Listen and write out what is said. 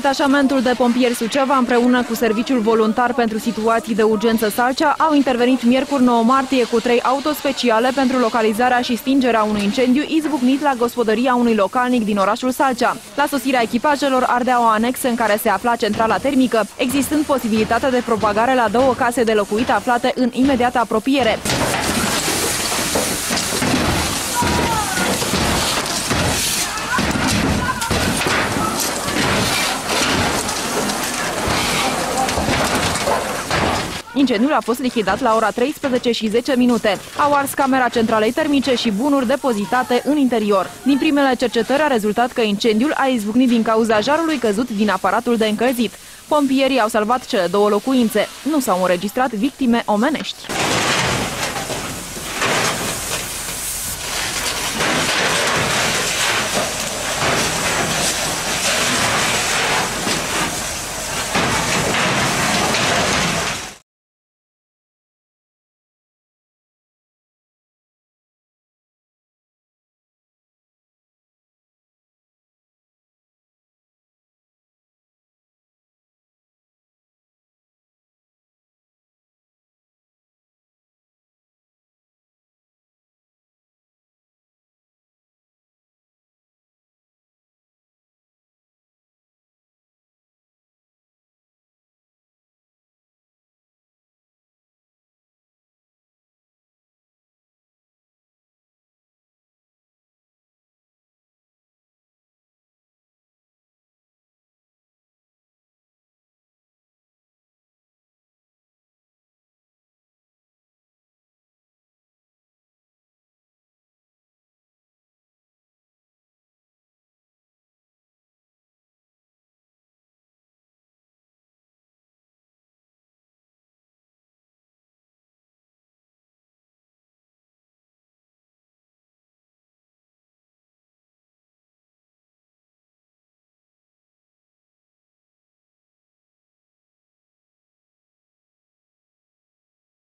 Detașamentul de pompieri Suceava împreună cu Serviciul Voluntar pentru Situații de Urgență Salcea au intervenit miercuri 9 martie cu trei autospeciale pentru localizarea și stingerea unui incendiu izbucnit la gospodăria unui localnic din orașul Salcea. La sosirea echipajelor ardea o anexă în care se afla centrala termică, existând posibilitatea de propagare la două case de locuit aflate în imediată apropiere. Incendiul a fost lichidat la ora 13 și 10 minute. Au ars camera centralei termice și bunuri depozitate în interior. Din primele cercetări a rezultat că incendiul a izbucnit din cauza jarului căzut din aparatul de încălzit. Pompierii au salvat cele două locuințe. Nu s-au înregistrat victime omenești.